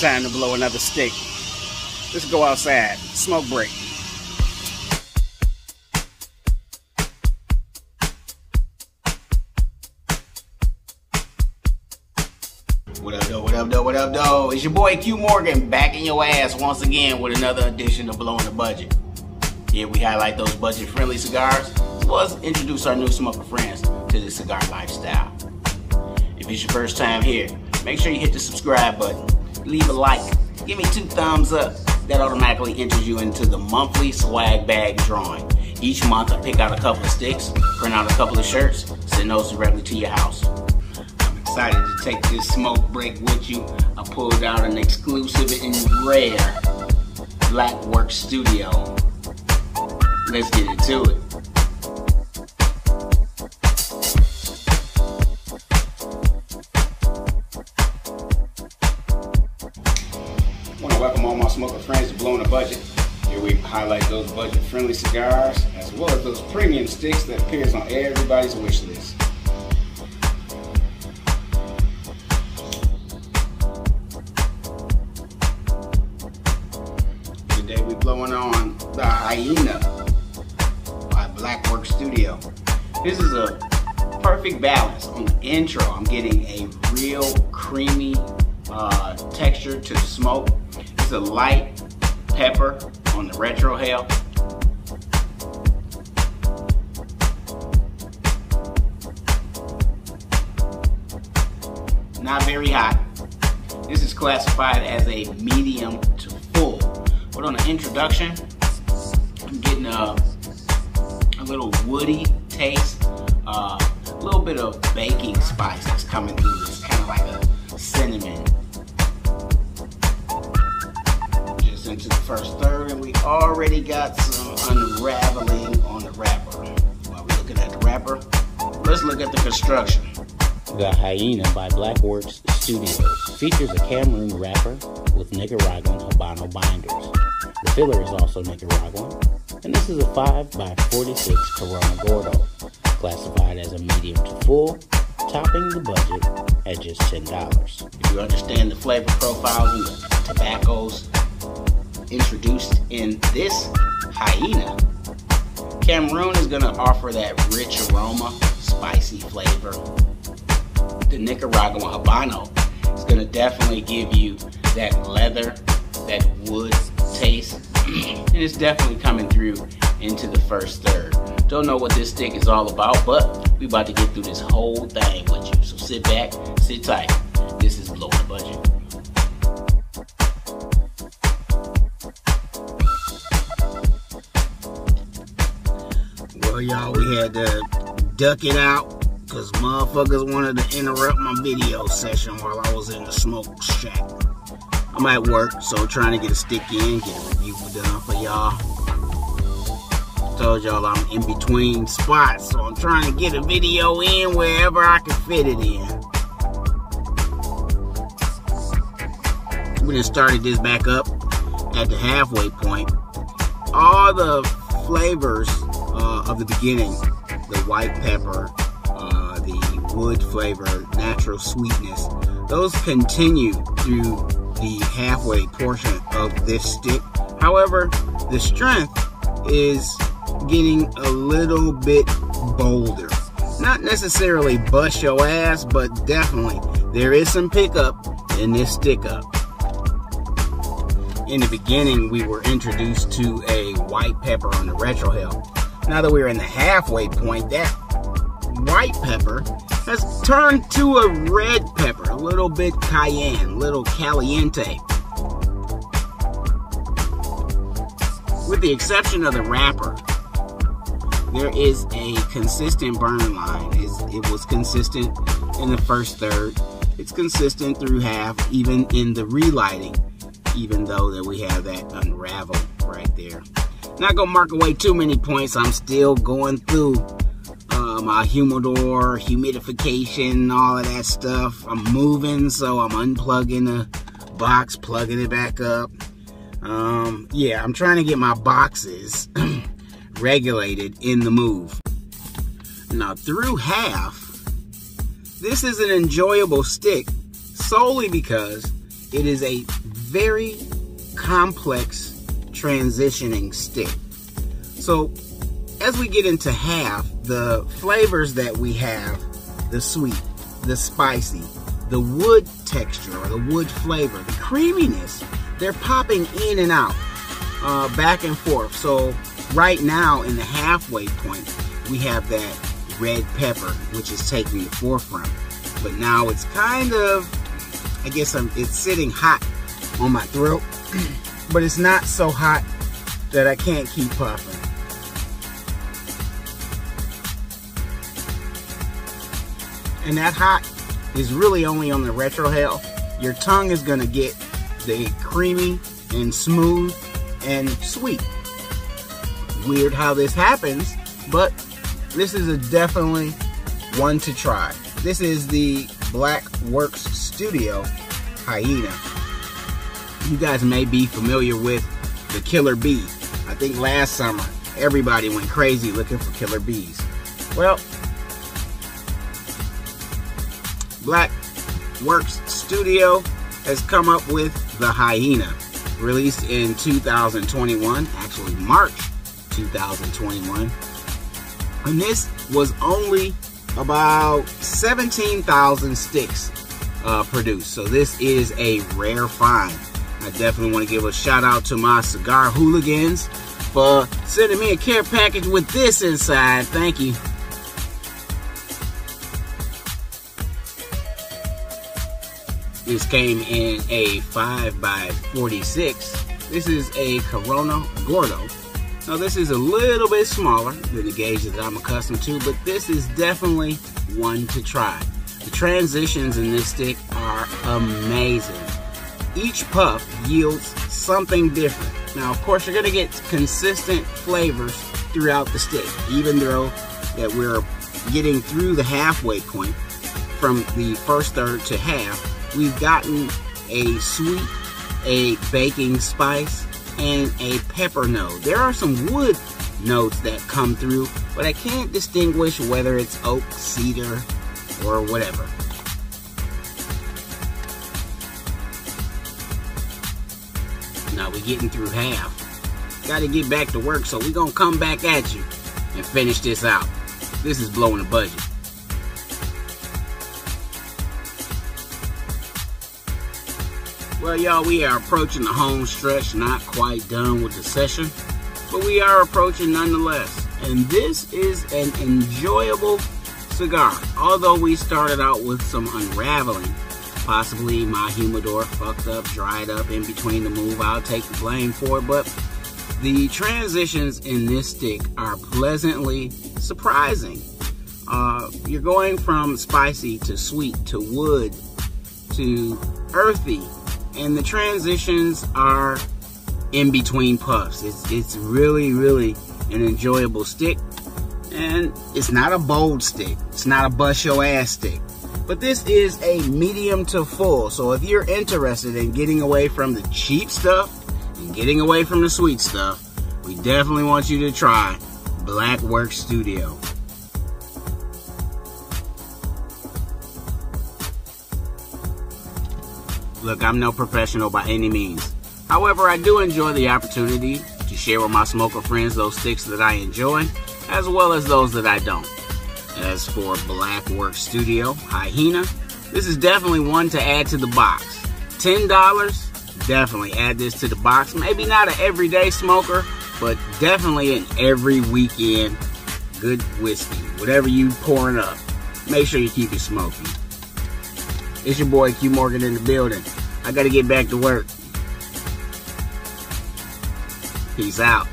Time to blow another stick. Let's go outside. Smoke break. What up, though? What up, though? What up, though? It's your boy Que Morgan back in your ass once again with another edition of Blowing the Budget. Here we highlight those budget friendly cigars as well as introduce our new smoker friends to the cigar lifestyle. If it's your first time here, make sure you hit the subscribe button, leave a like, give me two thumbs up. That automatically enters you into the monthly swag bag drawing. Each month I pick out a couple of sticks, print out a couple of shirts, send those directly to your house. I'm excited to take this smoke break with you. I pulled out an exclusive and rare Black Work Studio. Let's get into it. Smoker friends Blowing a Budget. Here we highlight those budget-friendly cigars as well as those premium sticks that appears on everybody's wish list. Today we're blowing on the Hyena by Blackwork Studio. This is a perfect balance. On the intro, I'm getting a real creamy uh, texture to the smoke. It's a light pepper on the retrohale. Not very hot. This is classified as a medium to full. But on the introduction, I'm getting a, a little woody taste, uh, a little bit of baking spice that's coming through this, kind of like a cinnamon. Into the first third, and we already got some unraveling on the wrapper. While we're looking at the wrapper, let's look at the construction. The Hyena by Blackworks Studios features a Cameroon wrapper with Nicaraguan Habano binders. The filler is also Nicaraguan, and this is a 5 by 46 Corona Gordo, classified as a medium to full, topping the budget at just $10. If you understand the flavor profiles and the tobaccos introduced in this hyena, Cameroon is going to offer that rich aroma, spicy flavor. The Nicaraguan Habano is going to definitely give you that leather, that wood taste, and it's definitely coming through into the first third. Don't know what this stick is all about, but we about to get through this whole thing with you. So sit back, sit tight. This is Blowing the Budget. Y'all, we had to duck it out because motherfuckers wanted to interrupt my video session while I was in the smoke shack. I'm at work, so trying to get a stick in, get a review done for y'all. Told y'all I'm in between spots, so I'm trying to get a video in wherever I can fit it in. We done started this back up at the halfway point. All the flavors uh, of the beginning, the white pepper, uh, the wood flavor, natural sweetness, those continue through the halfway portion of this stick. However, the strength is getting a little bit bolder. Not necessarily bust your ass, but definitely there is some pickup in this stick up. In the beginning, we were introduced to a white pepper on the retro retrohale. Now that we're in the halfway point, that white pepper has turned to a red pepper, a little bit cayenne, little caliente. With the exception of the wrapper, there is a consistent burn line. It's, it was consistent in the first third. It's consistent through half, even in the relighting, even though that we have that unravel right there. Not gonna mark away too many points. I'm still going through uh, my humidor, humidification, all of that stuff. I'm moving, so I'm unplugging the box, plugging it back up. Um, yeah, I'm trying to get my boxes regulated in the move. Now, through half, this is an enjoyable stick solely because it is a very complex transitioning stick. So as we get into half, the flavors that we have, the sweet, the spicy, the wood texture or the wood flavor, the creaminess, they're popping in and out, uh, back and forth. So right now in the halfway point, we have that red pepper, which is taking the forefront. But now it's kind of, I guess I'm, it's sitting hot on my throat, but it's not so hot that I can't keep puffing. And that hot is really only on the retrohale. Your tongue is gonna get the creamy and smooth and sweet. Weird how this happens, but this is a definitely one to try. This is the Black Works Studio Hyena. You guys may be familiar with the Killer Bee. I think last summer everybody went crazy looking for killer bees. Well, Black Works Studio has come up with the Hyena, released in 2021, actually March 2021. And this was only about 17,000 sticks uh, produced. So this is a rare find. I definitely want to give a shout out to my cigar hooligans for sending me a care package with this inside. Thank you. This came in a 5 by 46 This is a Corona Gordo now this is a little bit smaller than the gauge that I'm accustomed to, but this is definitely one to try. The transitions in this stick are amazing. Each puff yields something different. Now, of course, you're gonna get consistent flavors throughout the stick, even though that we're getting through the halfway point from the first third to half, we've gotten a sweet, a baking spice, and a pepper note. There are some wood notes that come through, but I can't distinguish whether it's oak, cedar, or whatever. We're getting through half. Got to get back to work, so we're to come back at you and finish this out. This is blowing the budget. Well, y'all, we are approaching the home stretch, not quite done with the session, but we are approaching nonetheless. And this is an enjoyable cigar. Although we started out with some unraveling, possibly my humidor fucked up, dried up in between the move. I'll take the blame for it, but the transitions in this stick are pleasantly surprising. Uh, you're going from spicy to sweet to wood to earthy and the transitions are in between puffs. It's, it's really, really an enjoyable stick. And it's not a bold stick. It's not a bust your ass stick. But this is a medium to full. So if you're interested in getting away from the cheap stuff and getting away from the sweet stuff, we definitely want you to try Black Work Studio. Look, I'm no professional by any means. However, I do enjoy the opportunity to share with my smoker friends those sticks that I enjoy, as well as those that I don't. As for Black Work Studio Hyena, this is definitely one to add to the box. $10, definitely add this to the box. Maybe not an everyday smoker, but definitely an every weekend good whiskey. Whatever you pouring up, make sure you keep it smoky. It's your boy Que Morgan in the building. I gotta get back to work. Peace out.